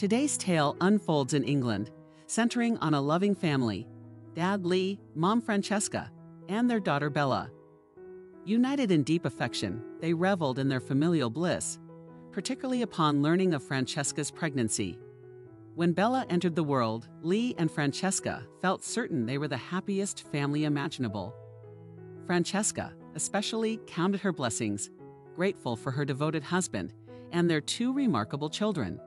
Today's tale unfolds in England, centering on a loving family Dad Lee, Mom Francesca, and their daughter Bella. United in deep affection, they reveled in their familial bliss, particularly upon learning of Francesca's pregnancy. When Bella entered the world, Lee and Francesca felt certain they were the happiest family imaginable. Francesca, especially, counted her blessings, grateful for her devoted husband and their two remarkable children.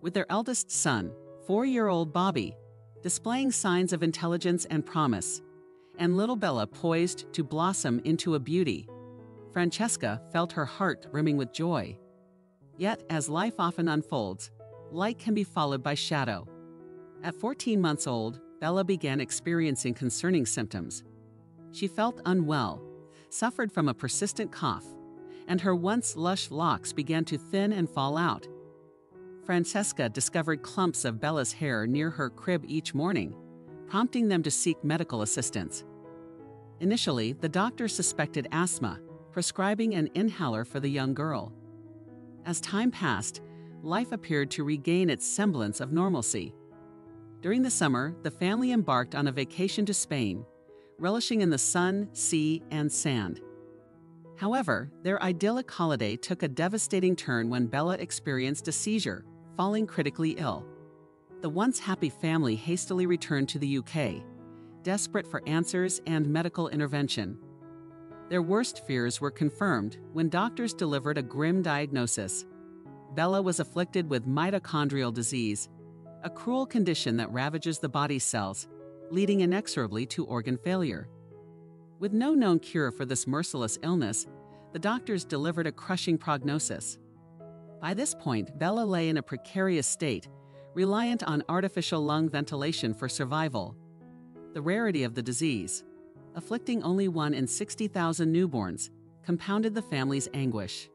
With their eldest son, four year old Bobby, displaying signs of intelligence and promise, and little Bella poised to blossom into a beauty, Francesca felt her heart brimming with joy. Yet, as life often unfolds, light can be followed by shadow. At 14 months old, Bella began experiencing concerning symptoms. She felt unwell, suffered from a persistent cough, and her once lush locks began to thin and fall out. Francesca discovered clumps of Bella's hair near her crib each morning, prompting them to seek medical assistance. Initially, the doctor suspected asthma, prescribing an inhaler for the young girl. As time passed, life appeared to regain its semblance of normalcy. During the summer, the family embarked on a vacation to Spain, relishing in the sun, sea, and sand. However, their idyllic holiday took a devastating turn when Bella experienced a seizure, falling critically ill. The once happy family hastily returned to the UK, desperate for answers and medical intervention. Their worst fears were confirmed when doctors delivered a grim diagnosis Bella was afflicted with mitochondrial disease, a cruel condition that ravages the body's cells, leading inexorably to organ failure. With no known cure for this merciless illness, the doctors delivered a crushing prognosis. By this point, Bella lay in a precarious state, reliant on artificial lung ventilation for survival. The rarity of the disease, afflicting only one in 60,000 newborns, compounded the family's anguish.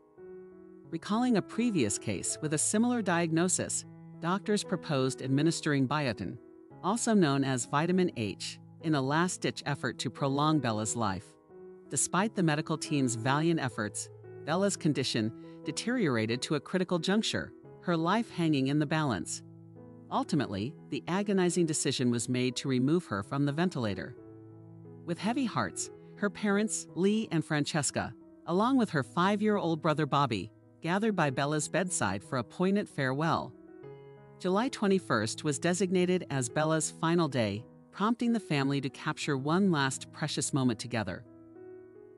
Recalling a previous case with a similar diagnosis, doctors proposed administering biotin, also known as vitamin H, in a last ditch effort to prolong Bella's life. Despite the medical team's valiant efforts, Bella's condition deteriorated to a critical juncture, her life hanging in the balance. Ultimately, the agonizing decision was made to remove her from the ventilator. With heavy hearts, her parents, Lee and Francesca, along with her five year old brother Bobby, gathered by Bella's bedside for a poignant farewell. July 21st was designated as Bella's final day, prompting the family to capture one last precious moment together.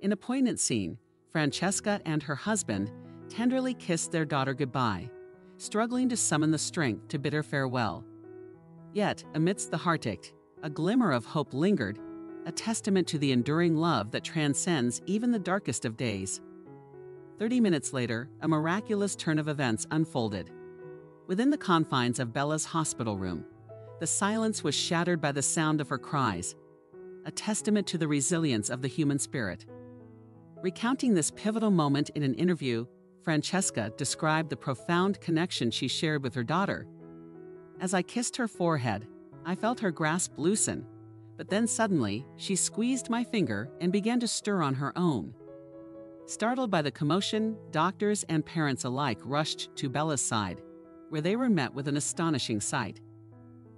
In a poignant scene, Francesca and her husband tenderly kissed their daughter goodbye, struggling to summon the strength to bid her farewell. Yet, amidst the heartache, a glimmer of hope lingered, a testament to the enduring love that transcends even the darkest of days. 30 minutes later, a miraculous turn of events unfolded. Within the confines of Bella's hospital room, the silence was shattered by the sound of her cries, a testament to the resilience of the human spirit. Recounting this pivotal moment in an interview, Francesca described the profound connection she shared with her daughter. As I kissed her forehead, I felt her grasp loosen, but then suddenly she squeezed my finger and began to stir on her own. Startled by the commotion, doctors and parents alike rushed to Bella's side, where they were met with an astonishing sight.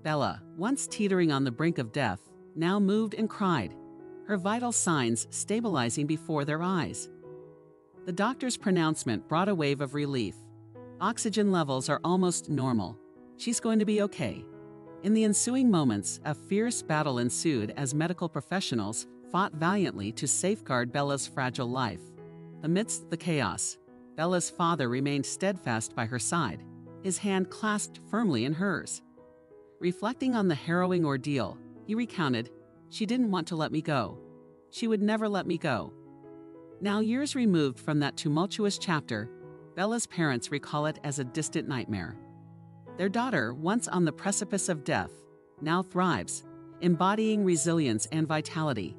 Bella, once teetering on the brink of death, now moved and cried, her vital signs stabilizing before their eyes. The doctor's pronouncement brought a wave of relief. Oxygen levels are almost normal. She's going to be okay. In the ensuing moments, a fierce battle ensued as medical professionals fought valiantly to safeguard Bella's fragile life. Amidst the chaos, Bella's father remained steadfast by her side, his hand clasped firmly in hers. Reflecting on the harrowing ordeal, he recounted, She didn't want to let me go. She would never let me go. Now, years removed from that tumultuous chapter, Bella's parents recall it as a distant nightmare. Their daughter, once on the precipice of death, now thrives, embodying resilience and vitality.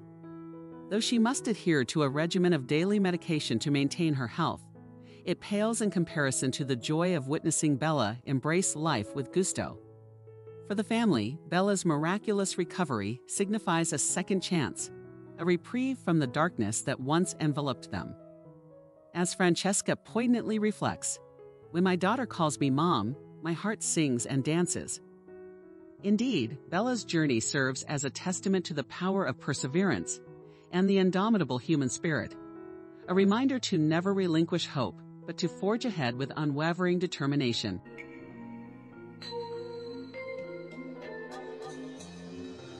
Though she must adhere to a regimen of daily medication to maintain her health, it pales in comparison to the joy of witnessing Bella embrace life with gusto. For the family, Bella's miraculous recovery signifies a second chance, a reprieve from the darkness that once enveloped them. As Francesca poignantly reflects, when my daughter calls me mom, my heart sings and dances. Indeed, Bella's journey serves as a testament to the power of perseverance and the indomitable human spirit. A reminder to never relinquish hope, but to forge ahead with unwavering determination.